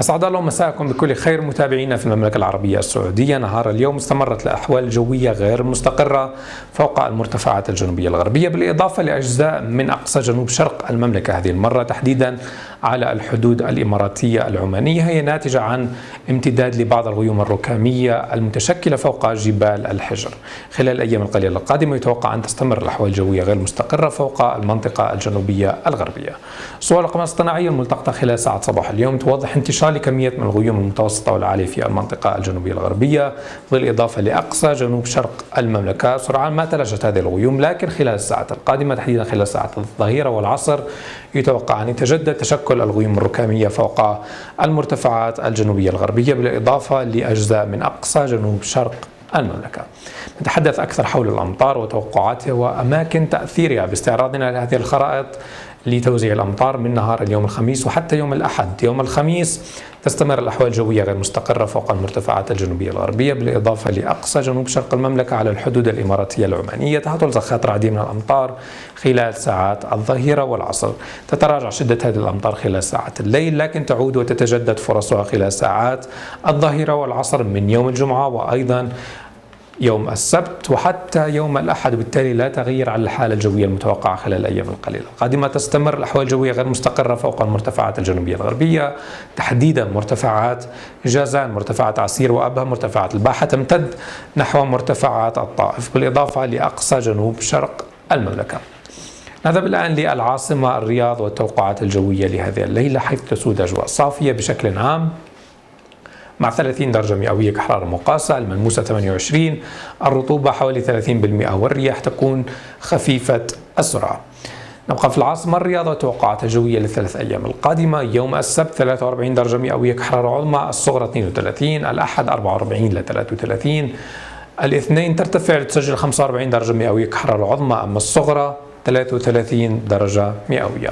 أسعد الله مساءكم بكل خير متابعينا في المملكة العربية السعودية. نهار اليوم استمرت الأحوال الجوية غير مستقرة فوق المرتفعات الجنوبية الغربية بالإضافة لأجزاء من أقصى جنوب شرق المملكة. هذه المرة تحديدا على الحدود الإماراتية العمانية. هي ناتجة عن امتداد لبعض الغيوم الركامية المتشكلة فوق جبال الحجر. خلال الأيام القليلة القادمة يتوقع أن تستمر الأحوال الجوية غير مستقرة فوق المنطقة الجنوبية الغربية. صور الأقمار الصناعية الملتقطة خلال ساعة صباح اليوم توضح انتشار لكمية من الغيوم المتوسطة والعالية في المنطقة الجنوبية الغربية بالإضافة لأقصى جنوب شرق المملكة. سرعان ما تلاشت هذه الغيوم لكن خلال الساعات القادمة تحديدا خلال ساعات الظهيرة والعصر يتوقع أن يتجدد تشكل الغيوم الركامية فوق المرتفعات الجنوبية الغربية بالإضافة لأجزاء من أقصى جنوب شرق المملكة. نتحدث أكثر حول الأمطار وتوقعاتها وأماكن تأثيرها باستعراضنا لهذه الخرائط. لتوزيع الأمطار من نهار اليوم الخميس وحتى يوم الأحد. يوم الخميس تستمر الأحوال الجوية غير مستقرة فوق المرتفعات الجنوبية الغربية بالإضافة لأقصى جنوب شرق المملكة على الحدود الإماراتية العمانية تهطل زخات رعدية من الأمطار خلال ساعات الظهيرة والعصر. تتراجع شدة هذه الأمطار خلال ساعات الليل لكن تعود وتتجدد فرصها خلال ساعات الظهيرة والعصر من يوم الجمعة وأيضا يوم السبت وحتى يوم الأحد وبالتالي لا تغيير على الحالة الجوية المتوقعة خلال الأيام القليلة. القادمة تستمر الأحوال الجوية غير مستقرة فوق المرتفعات الجنوبية الغربية. تحديدا مرتفعات جازان مرتفعات عسير وأبها مرتفعات الباحة تمتد نحو مرتفعات الطائف بالإضافة لأقصى جنوب شرق المملكة. نذهب الآن للعاصمة الرياض والتوقعات الجوية لهذه الليلة حيث تسود أجواء صافية بشكل عام. مع 30 درجة مئوية كحرارة مقاسة الملموسة 28 الرطوبة حوالي 30% والرياح تكون خفيفة السرعة. نبقى في العاصمة الرياض وتوقعات الجوية للثلاث أيام القادمة. يوم السبت 43 درجة مئوية كحرارة عظمى الصغرى 32 الأحد 44 ل 33 الاثنين ترتفع لتسجل 45 درجة مئوية كحرارة عظمى أما الصغرى 33 درجة مئوية.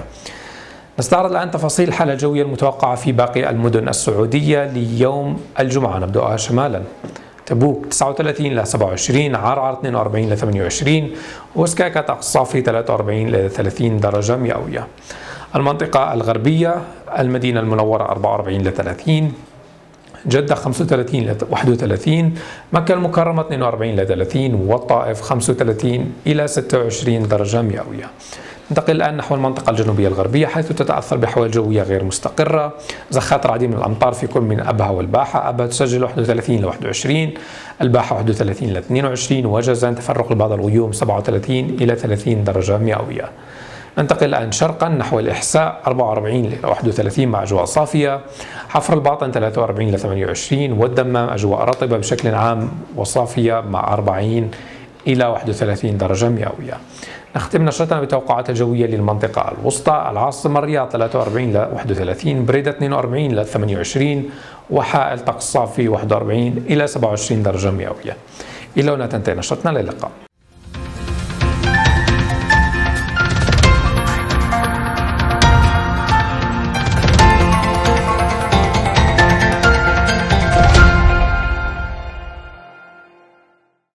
نستعرض الآن تفاصيل الحالة الجوية المتوقعة في باقي المدن السعودية ليوم الجمعة. نبدأها شمالا. تبوك 39 ل 27 عرعر 42 ل 28 وسكاكة أقصافي 43 ل 30 درجة مئوية. المنطقة الغربية المدينة المنورة 44 ل 30 جدة 35 ل 31 مكة المكرمة 42 ل 30 والطائف 35 إلى 26 درجة مئوية. ننتقل الآن نحو المنطقة الجنوبية الغربية حيث تتأثر بحوال جوية غير مستقرة. زخات العديد من الأمطار في كل من أبها والباحة. أبها تسجل 31 ل 21 الباحة 31 ل 22 وجزان تفرق لبعض الغيوم 37 إلى 30 درجة مئوية. ننتقل الآن شرقا نحو الإحساء 44 ل 31 مع أجواء صافية. حفر الباطن 43 ل 28 والدمام أجواء رطبة بشكل عام وصافية مع 40 إلى 31 درجة مئوية. نختم نشرتنا بتوقعات الجوية للمنطقة الوسطى. العاصمة الرياض 43 ل 31 بريدة 42 ل 28 وحائل طقس صافي 41 إلى 27 درجة مئوية. إلى هنا تنتهي نشرتنا. للقاء